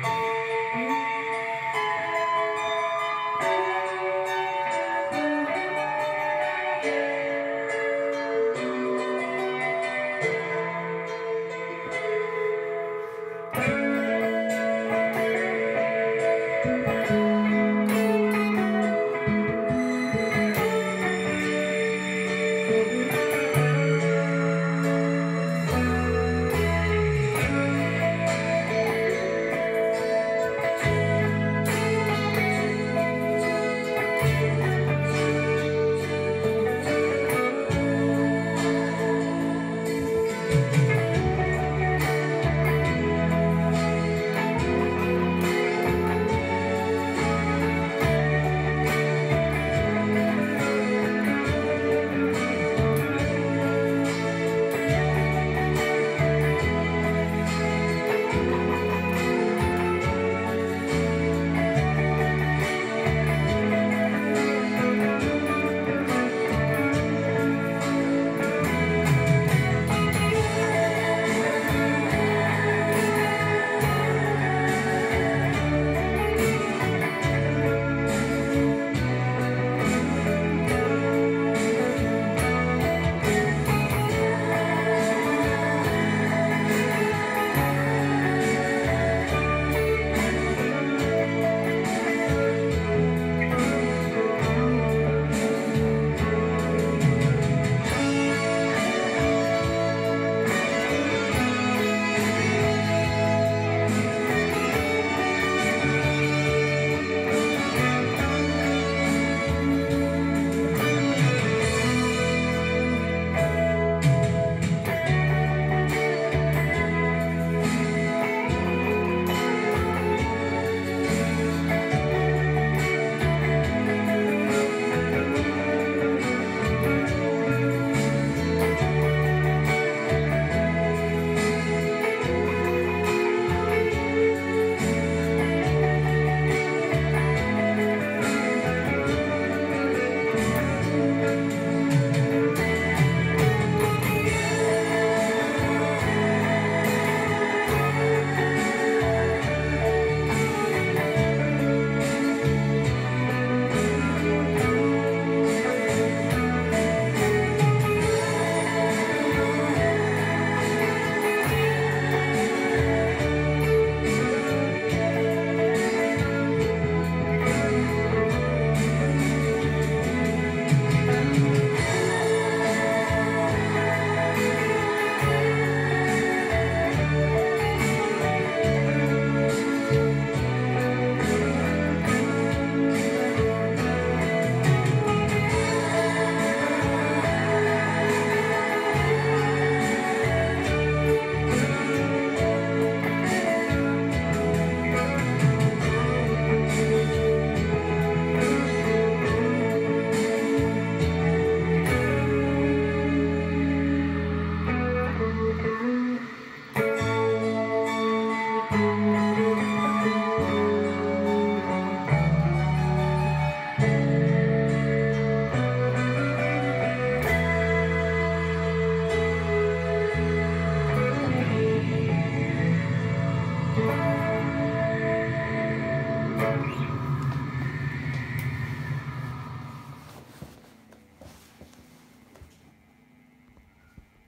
Oh.